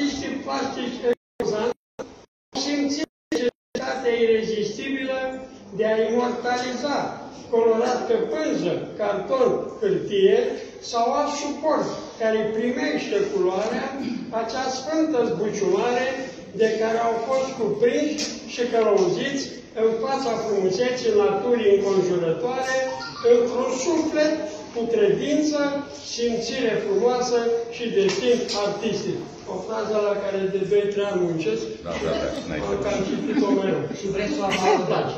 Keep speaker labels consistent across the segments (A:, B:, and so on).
A: artiștii plastici expozanți au simțit necesitatea irezistibilă de a imortaliza colorat pe pânză, carton, hârtie sau alt suport care primește culoarea, acea sfântă zbuciumare de care au fost cuprinși și călăuziți în fața frumuseții naturii înconjurătoare, într-un suflet cu credință, simțire frumoasă și destin artistic. O frază la care de 2-3 ani muncesc,
B: Da, da, da, n-ai
A: am cam citit-o mereu.
C: Și vreți să o aplaudați.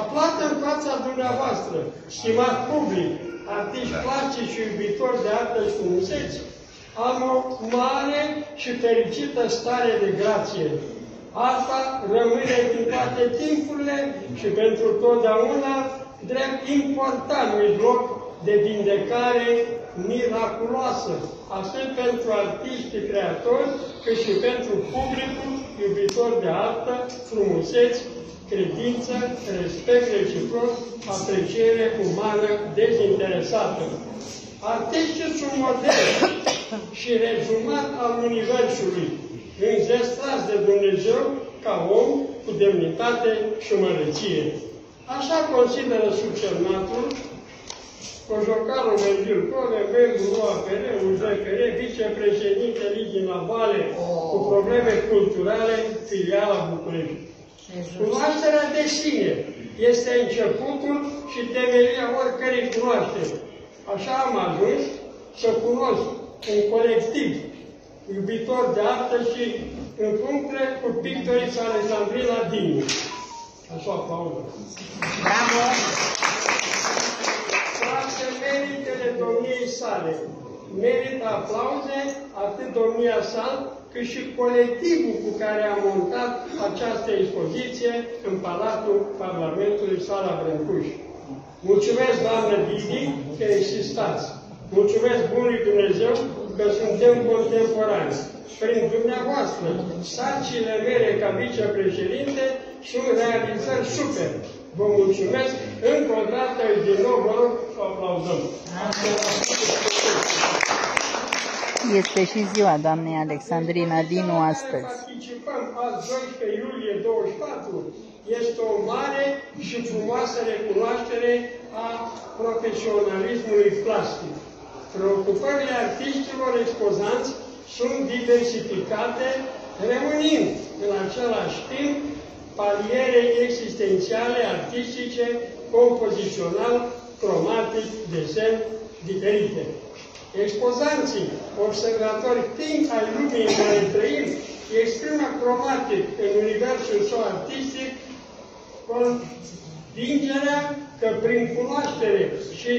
A: Aflat în fața dumneavoastră, stimat public, artiști
B: Da.
A: plastici și iubitori de artă și frumuseți, am o mare și fericită stare de grație. Asta rămâne din toate timpurile și pentru totdeauna drept importantului loc de vindecare miraculoasă, atât pentru artiștii creatori, cât și pentru publicul iubitor de artă, frumuseți, credință, respect reciproc, apreciere umană dezinteresată. Artiștii sunt modeli și rezumat al Universului, înzestrați de Dumnezeu ca om cu demnitate și mărăție. Așa consideră subcernatul Cojocarul Mergil Cove, membru UAPR, UJPR, vicepreședinte Ligii Navale cu probleme culturale, filiala București. Cunoașterea de sine este începutul și temelia oricărei cunoașteri. Așa am ajuns să cunosc un colectiv iubitor de artă și în puncte cu pictorița Alexandrina Dinu. Așa aplaudă.
C: Bravo!
A: Toate meritele domniei sale. Merită aplauze atât domnia sa, cât și colectivul cu care a montat această expoziție în Palatul Parlamentului Sala Brâncuș. Mulțumesc, doamnă Didi, că insistați. Mulțumesc Bunului Dumnezeu că suntem contemporani. Prin dumneavoastră, sarcile mele ca vicepreședinte sunt realizări super. Vă mulțumesc încă o dată și din nou vă rog să aplaudăm.
D: Este și ziua doamnei Alexandrina Dinu astăzi.
A: Participăm azi 12 iulie 24. Este o mare și frumoasă recunoaștere a profesionalismului plastic. Preocupările artiștilor expozanți sunt diversificate, rămânind în același timp paliere existențiale, artistice, compozițional, cromatic, desen, diferite. Expozanții, observatori timp ai lumii în care trăim, exprimă cromatic în universul său artistic convingerea că prin cunoaștere și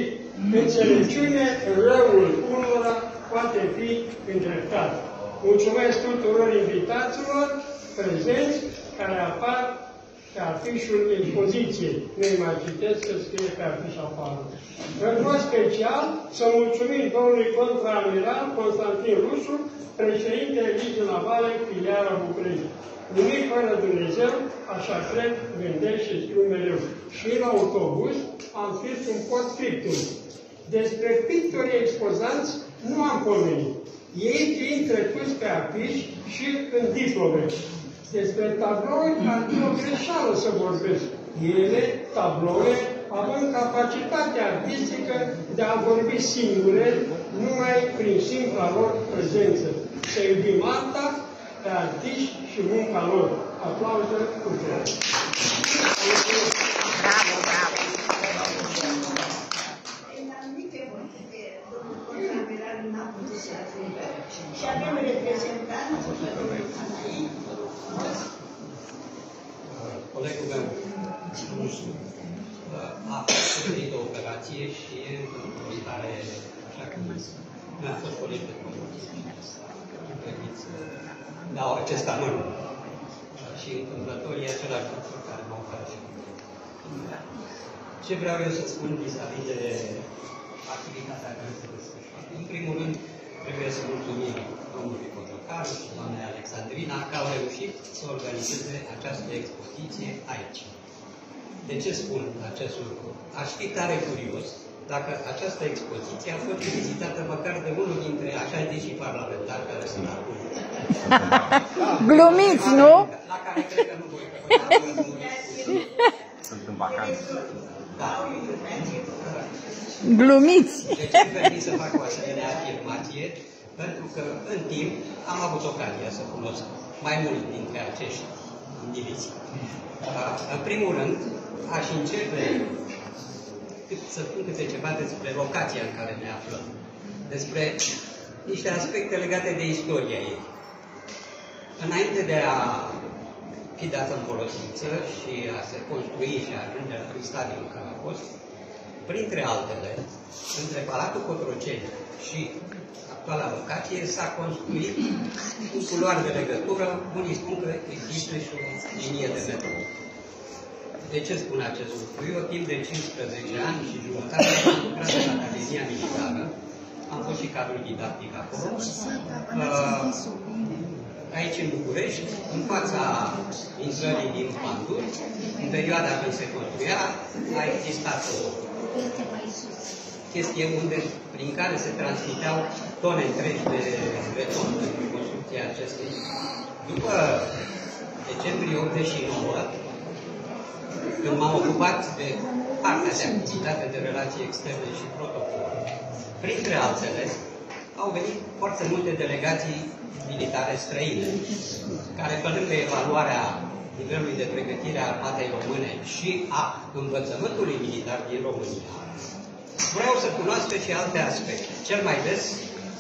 A: înțelepciune răul unora poate fi îndreptat. Mulțumesc tuturor invitaților prezenți care apar pe afișul expoziției. Nu mai citesc că scrie pe afiș afară. În mod special să mulțumim domnului contraamiral Constantin Rusu, președintele Ligii Navale, filiala București. Nimic fără Dumnezeu, așa cred, gândesc și scriu mereu. Și în autobuz am scris un post-scriptum. Despre pictorii expozanți nu am pomenit. Ei fiind trecuți pe afiș și în diplome. Despre tablouri ar fi o greșeală să vorbesc. Ele, tabloure, având capacitatea artistică de a vorbi singure, numai prin simpla lor prezență. Să iubim arta, pe artiști și munca lor. Aplauze cu
C: Bravo, bravo!
E: Și avem reprezentanți aici.
F: Colegul meu a făcut o operație și e în stare, așa cum mi-a fost colegi de promoție. Am trebuit să dau acest amănunt. Și întâmplător e același lucru care m-au face. Ce vreau eu să spun vis-a-vis de activitatea care se desfășoară? În primul rând, trebuie să mulțumim domnului Cojocaru și doamnei Alexandrina că au reușit să organizeze această expoziție aici. De ce spun acest lucru? Aș fi tare curios dacă această expoziție a fost vizitată măcar de unul dintre așa ziși parlamentari care sunt acum.
D: Glumiți, nu?
F: La care cred că nu voi putea
B: Sunt în vacanță.
F: Da.
D: Glumiți.
F: De ce îmi permit să fac o asemenea afirmație? Pentru că în timp am avut ocazia să cunosc mai mult dintre acești indivizi. Uh, În primul rând, aș începe cât să spun câte ceva despre locația în care ne aflăm, despre niște aspecte legate de istoria ei. Înainte de a fi dată în folosință și a se construi și a ajunge în stadiul în care a fost, printre altele, între Palatul Cotroceni și actuala locație s-a construit un culoar de legătură, unii spun că există și o linie de metro. De ce spun acest lucru? Eu timp de 15 ani și jumătate am lucrat în Academia Militară, am fost și cadru didactic acolo, uh, aici în București, în fața intrării din Panduri, în perioada când se construia, a existat o chestie unde, prin care se transmiteau tone întregi de beton pentru construcția acestei. După decembrie 89, când m-am ocupat de partea de activitate de relații externe și protocol, printre altele, au venit foarte multe delegații militare străine, care pe lângă evaluarea nivelului de pregătire a armatei române și a învățământului militar din România, vreau să cunoască și alte aspecte. Cel mai des,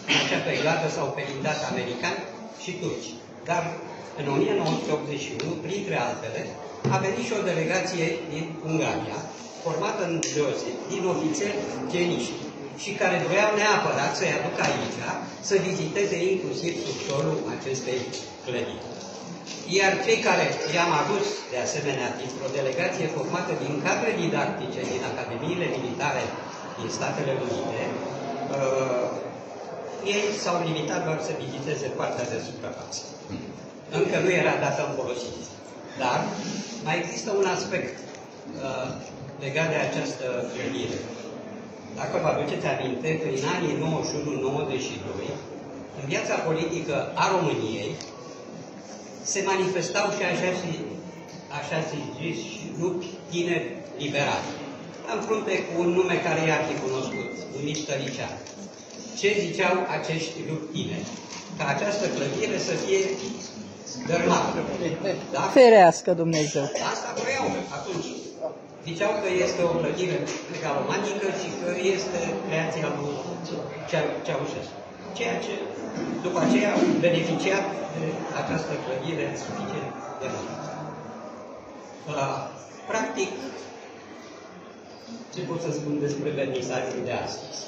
F: în acea perioadă, s-au pelindat americani și turci. Dar în 1981, printre altele, a venit și o delegație din Ungaria, formată în deoseb din ofițeri geniști și care vreau neapărat să-i aduc aici, să viziteze inclusiv subsolul acestei clădiri. Iar cei care i-am adus, de asemenea, dintr-o delegație formată din cadre didactice din Academiile Militare din Statele Unite, uh, ei s-au limitat doar să viziteze partea de suprafață. Încă nu era dată în folosință. Dar mai există un aspect uh, legat de această clădire. Dacă vă aduceți aminte, prin anii 91-92, în viața politică a României, se manifestau și așa și așa se zice, lupi tineri liberali. În frunte cu un nume care i-ar fi cunoscut, numit Tăricea. Ce ziceau acești lupi tineri? Ca această clădire să fie dărâmată. Da?
D: Ferească Dumnezeu.
F: Asta vreau atunci. Ziceau că este o clădire megalomanică și că este creația lui Cea- Ceaușescu. Ceea ce după aceea au beneficiat de această clădire suficient de mult. Uh, Practic, ce pot să spun despre vernisajul de astăzi?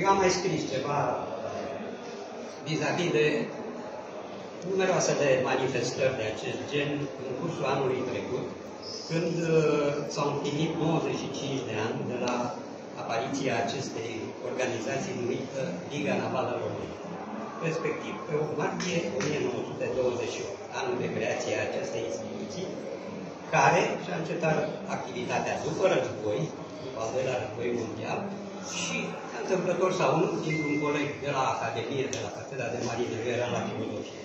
F: Eu am mai scris ceva vis-a-vis de numeroasele manifestări de acest gen în cursul anului trecut, când uh, s-au împlinit 95 de ani de la apariția acestei organizații numită Liga Navală Română, respectiv pe 8 martie 1928, anul de creație a acestei instituții, care și-a încetat activitatea după război, după al doilea război mondial, și întâmplător sau nu, dintr-un coleg de la Academie, de la Catedra de Marină, eu era la filozofie.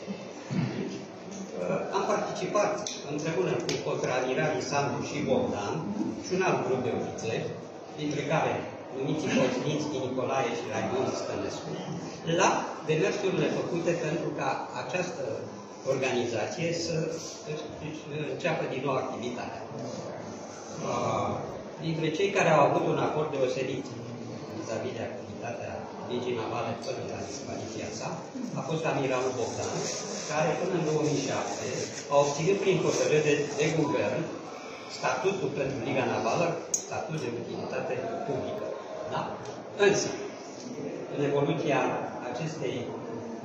F: Uh, Am participat împreună cu contraadmiralii Sandu și Bogdan și un alt grup de ofițeri, dintre care numiții Cosminski, Nicolae și Raimond Stănescu, la demersurile făcute pentru ca această organizație să își- își înceapă din nou activitatea. Uh, Dintre cei care au avut un acord deosebit vis-a-vis de activitatea Ligii Navale până la dispariția sa, a fost amiralul Bogdan, care până în 2007 a obținut prin hotărâre de, de guvern statutul pentru Liga Navală, statut de utilitate publică. Da? Însă, în evoluția acestei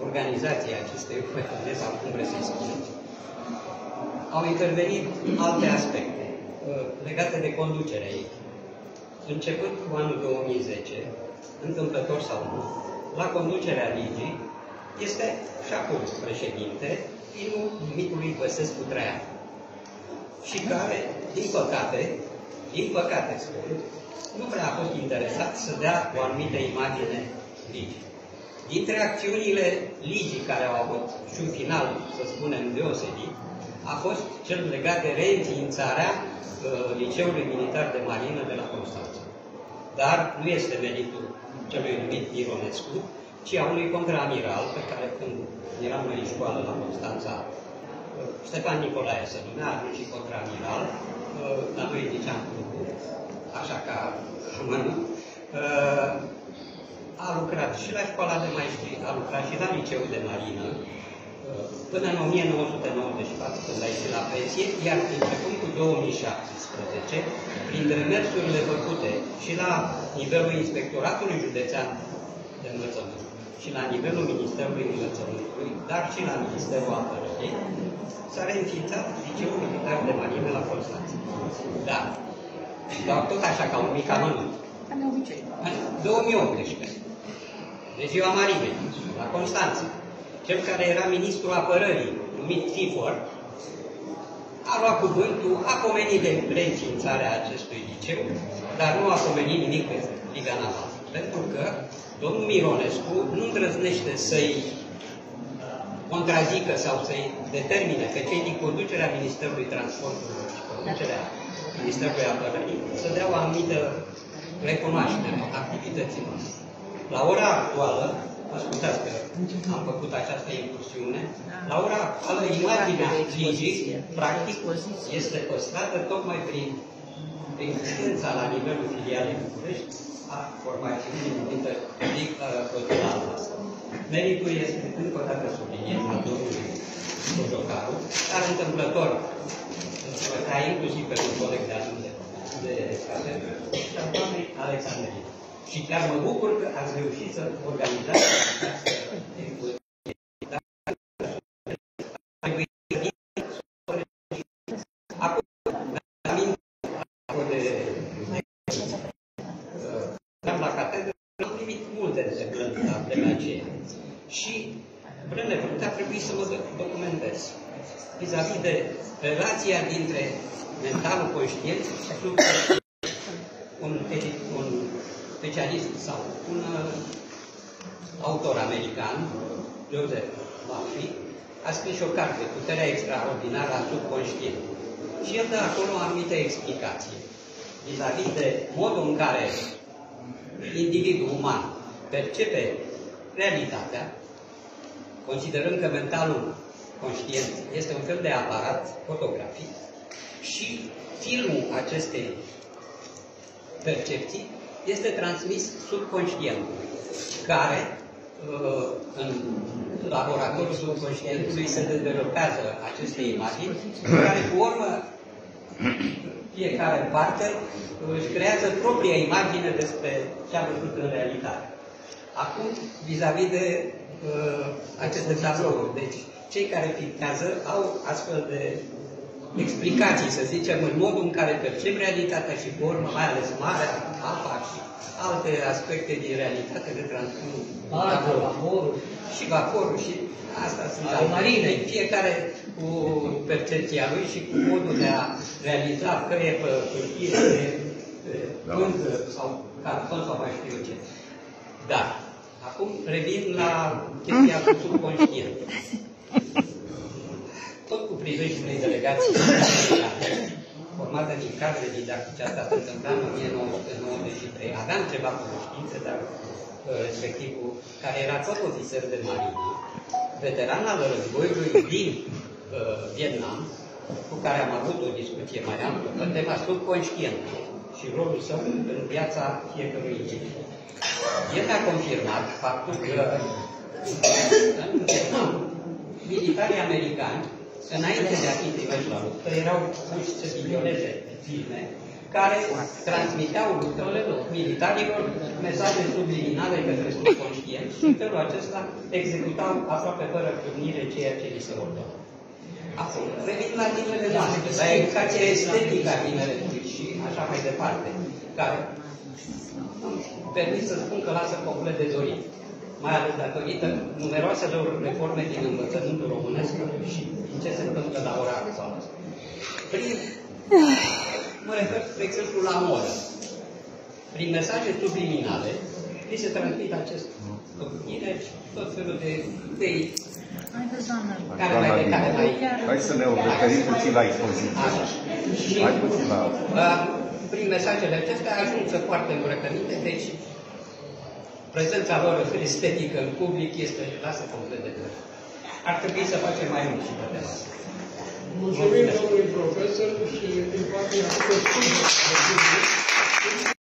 F: organizații, acestei UFTD, sau cum vreți să-i spuneți, au intervenit alte aspecte uh, legate de conducerea ei. Începând cu anul 2010, întâmplător sau nu, la conducerea ligii este și acum președinte, fiul numitului Băsescu Traian, și care, din păcate, din păcate spun, nu prea a fost interesat să dea o anumită imagine ligii. Dintre acțiunile ligii care au avut și un final, să spunem, deosebit, a fost cel legat de reînființarea uh, Liceului Militar de Marină de la Constanța. Dar nu este meritul celui numit Ironescu, ci a unui contraamiral pe care când eram noi în școală la Constanța, uh, Ștefan Nicolae se numea, atunci și contraamiral, uh, la noi ziceam clubul, așa ca română, uh, a lucrat și la școala de maestri, a lucrat și la liceul de marină, uh, până în 1994, când a ieșit la pensie, iar începând cu 2017, prin demersurile făcute și la nivelul Inspectoratului Județean de Învățământ și la nivelul Ministerului Învățământului, dar și la Ministerul Apărării, s-a reînființat Liceul Militar de Marină la Constanța. Da. Dar tot așa, ca un mic amănunt. În 2018, de ziua Marinei, la Constanța, cel care era ministrul apărării, numit FIFOR, a luat cuvântul, a pomenit de reînființarea acestui liceu, dar nu a pomenit nimic pe Liga Navală. Pentru că domnul Mironescu nu îndrăznește să-i contrazică sau să-i determine pe cei din conducerea Ministerului Transportului și conducerea Ministerului Apărării să dea o anumită recunoaștere activității noastre. La ora actuală, ascultați că am făcut această incursiune, la ora actuală imaginea ligii, practic, este păstrată tocmai prin, prin prezența la nivelul filialei București a formațiunii numită Clotilda Albasă. Meritul este încă o dată subliniat al domnului Cojocaru, dar întâmplător, ca inclusiv pe un coleg de atunci de catedră, și al doamnei Alexandrina. Și chiar mă bucur că ați reușit să organizați această Acum, la catedră, am primit multe semnări la vremea aceea. Și vrând nevrând a trebuit să mă documentez vis-a-vis de relația dintre mentalul conștient și un, un specialist sau un uh, autor american, Joseph Murphy, a scris și o carte, Puterea extraordinară a subconștientului. Și el dă acolo o anumită explicație vis-a-vis de modul în care individul uman percepe realitatea, considerând că mentalul conștient este un fel de aparat fotografic și filmul acestei percepții este transmis subconștientului, care uh, în laboratorul subconștientului se dezvoltează aceste imagini, care cu urmă fiecare parte își creează propria imagine despre ce a văzut în realitate. Acum, vis-a-vis -vis de uh, aceste tablouri, deci cei care pictează au astfel de explicații, să zicem, în modul în care percep realitatea și, pe urmă, mai ales marea, apa și alte aspecte din realitate de transpun vaporul. și vaporul și asta sunt al marine, fiecare cu percepția lui și cu modul de a realiza că e pe hârtie, pe pânză sau carton sau mai știu eu ce. Da. Acum revin la chestia cu subconștient tot cu prilejul unei delegații formată din cadre didactice, asta se întâmpla în 1993. Aveam ceva cunoștințe, dar respectivul, care era tot ofițer de marină, veteran al războiului din uh, Vietnam, cu care am avut o discuție mai amplă pe tema subconștient și rolul său în viața fiecărui individ. El mi-a confirmat faptul că în Vietnam, militarii americani înainte de a fi trimiși la luptă, erau puși să filioneze filme care transmiteau militarilor mesaje subliminale către subconștient și în felul acesta executau aproape fără cârnire ceea ce li se ordona. Acum, revin la tinerile noastre, la educația estetică a tineretului și așa mai departe, care îmi permit să spun că lasă complet de dorit mai ales datorită numeroaselor reforme din învățământul românesc și ce se întâmplă la ora actuală. Prin Mă refer, de exemplu, la modă. Prin mesaje subliminale, li se transmit acest făcutire și tot felul de idei care mai de care mai...
B: Hai să ne referim puțin la expoziție.
F: Așa. Și
B: Hai puțin la...
F: uh, prin mesajele acestea ajung să poarte îmbrăcăminte, deci prezența lor estetică în public este lasă complet de tot. Ar trebui să facem mai mult și pe tema asta.
A: Mulțumim domnului profesor și din partea